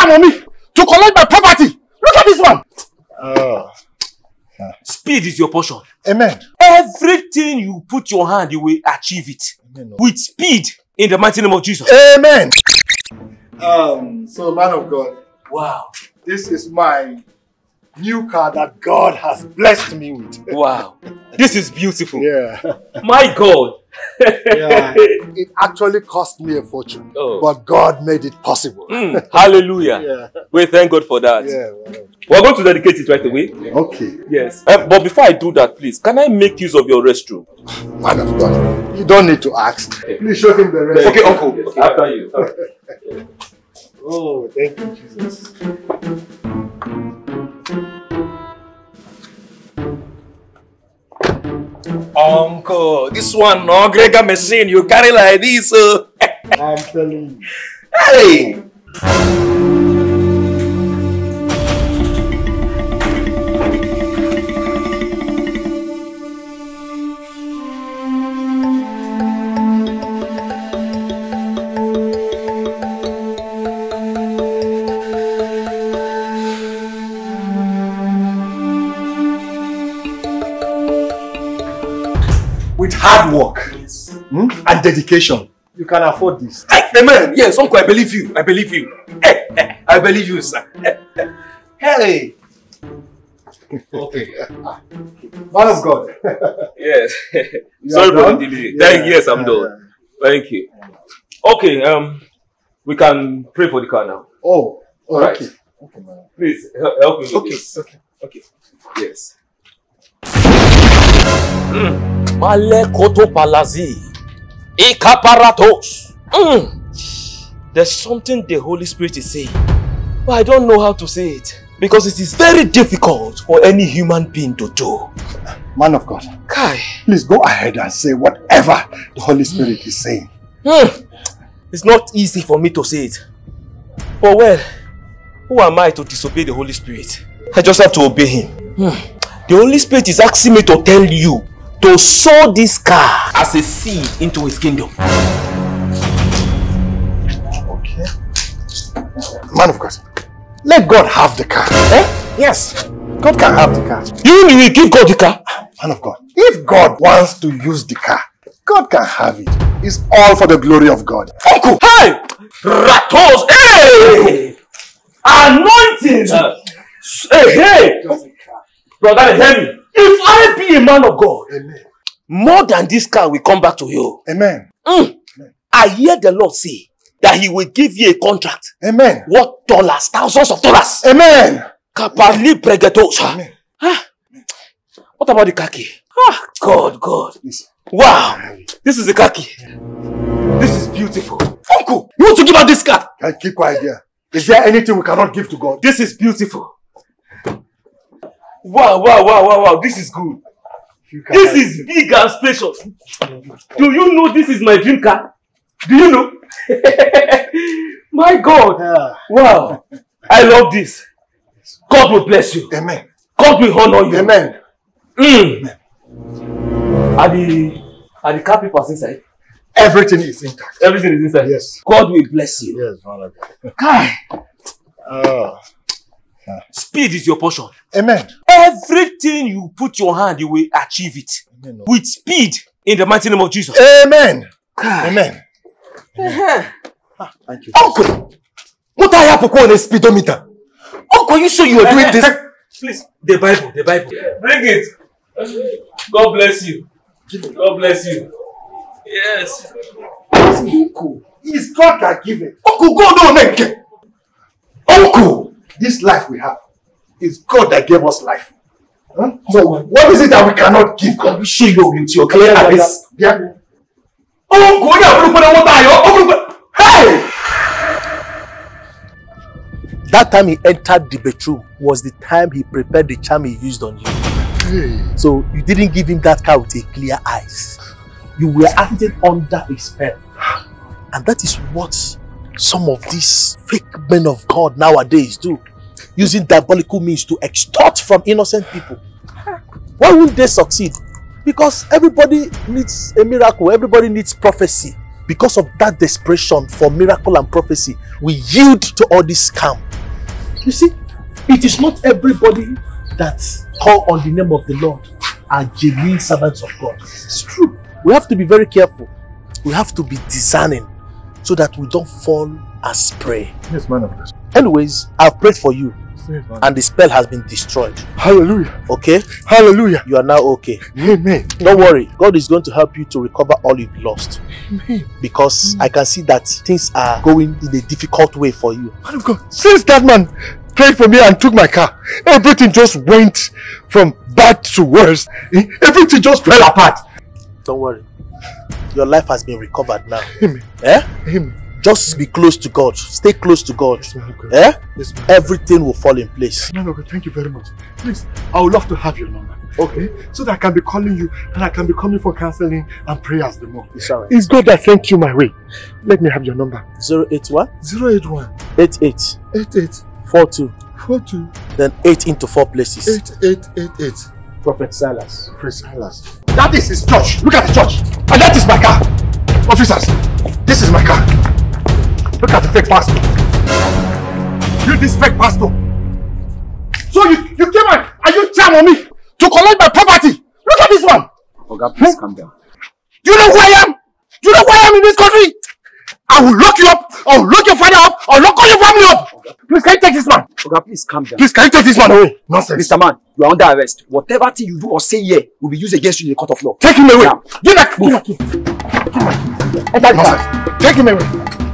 scam on me to collect my property. Look at this one. Oh. Speed is your portion. Amen. Everything you put your hand, you will achieve it. Amen. With speed, in the mighty name of Jesus. Amen. Um, so man of God, Wow. this is my new car that God has blessed me with. Wow. This is beautiful. Yeah. My God. Yeah. It actually cost me a fortune, Oh. but God made it possible. Mm, hallelujah. Yeah. We thank God for that. Yeah. We're going to dedicate it right away. Okay. Yes. Uh, but before I do that, please, can I make use of your restroom? Man of God, you don't need to ask. Please show him the rest. Okay, uncle. okay After you. Oh, thank you, Jesus. Uncle, this one no Gregor machine you carry like this. Uh. I'm telling you. Hey! With hard work hmm, and dedication, you can afford this. Hey, amen. Yes, uncle, I believe you. I believe you. Hey, hey, I believe you, sir. Hey. Okay. Man of God. Yes. Sorry are for the delay. Yeah, Thank yes, I'm yeah, done. Thank you. Okay, um, we can pray for the car now. Oh, oh Right. okay. Okay, man. Please help me with Okay, this. okay, okay. Yes. Malekoto palazi. Ikaparatos. Mm. There's something the Holy Spirit is saying, but I don't know how to say it because it is very difficult for any human being to do. Man of God, Kai. please go ahead and say whatever the Holy Spirit is saying. Hmm. It's not easy for me to say it. But well, who am I to disobey the Holy Spirit? I just have to obey him. Hmm. The Holy Spirit is asking me to tell you to sow this car as a seed into his kingdom. Okay. Man of God, let God have the car. Eh? Yes. God can have the car. You will give God the car? Man of God, if God wants to use the car, God can have it. It's all for the glory of God. Uncle! Hey! Ratos! Hey! Anointing! hey, hey! Brother, hear me. If I be a man of God, Amen. more than this car will come back to you. Amen. Mm. I hear the Lord say that He will give you a contract. Amen. What dollars? Thousands of dollars. Amen. Kapali bregetos. Amen. Ah. What about the khaki? Ah, God, God. Listen. Wow. This is the khaki. This is beautiful. Uncle, you want to give out this car? Can keep quiet here. Is there anything we cannot give to God? This is beautiful. Wow, wow, wow, wow, wow. This is good. This is big and spacious. Do you know this is my dream car? Do you know? my God. Yeah. Wow. I love this. God will bless you. Amen. God will honor you. Amen. Mm. Are the are the car papers inside? Everything is intact. Everything is inside. Yes. God will bless you. Yes, God. Kai, Oh. speed is your portion. Amen. Everything you put your hand, you will achieve it Amen. with speed in the mighty name of Jesus. Amen. Kai. Amen. Ah, Thank you. Uncle, what are you on a speedometer? Uncle, you sure you are doing this? Please, the Bible, the Bible. Bring it. God bless you. God bless you. Yes. Uncle, it's God that give it. Uncle, go down naked. Uncle, this life we have is God that gave us life. Huh? So what is it that we cannot give God? You are with your clear eyes? Yeah. Uncle, you are what are you? Uncle, hey! That time he entered the bedroom was the time he prepared the charm he used on you. Hey. So you didn't give him that car with a clear eyes. You were acting under a spell. And that is what some of these fake men of God nowadays do. Using diabolical means to extort from innocent people. Why won't they succeed? Because everybody needs a miracle. Everybody needs prophecy. Because of that desperation for miracle and prophecy, we yield to all this scam. You see, it is not everybody that call on the name of the Lord are genuine servants of God. It's true. We have to be very careful. We have to be discerning so that we don't fall as prey. Yes, man of God. Anyways, I've prayed for you Yes, man. And the spell has been destroyed. Hallelujah. Okay? Hallelujah. You are now okay. Amen. Don't worry. God is going to help you to recover all you've lost. Amen. Because I can see that things are going in a difficult way for you. Man of God, since that man prayed for me and took my car, everything just went from bad to worse. Eh? Everything just fell apart. Don't worry. Your life has been recovered now. Amen. Eh? Amen. Just be close to God. Stay close to God. Yes, God. Eh? Yes. Everything will fall in place. Of God, thank you very much. Please, I would love to have your number. Okay? So that I can be calling you and I can be coming for counseling and prayers the more. It's alright. It's God that sent you my way. Let me have your number. 081 081 88 88 42 42 then 8 into 4 places. 8888. Prophet Silas. Praise Silas. That is his church. Look at the church. And that is my car. Officers, Look at the fake pastor. You this fake pastor. So you, you came and, and you jam on me to collect my property. Look at this one. Oga, please calm down. Do you know who I am? Do you know who I am in this country? I will lock you up. I will lock your father up. I will lock all your family up. Please, can you take this man? Oga, please calm down. Please, can you take this man away? Nonsense. Mr. Man, you are under arrest. Whatever thing you do or say here will be used against you in the court of law. Take him away. Yeah. Give that. Give that key. Give my key. Enter the car. Take him away.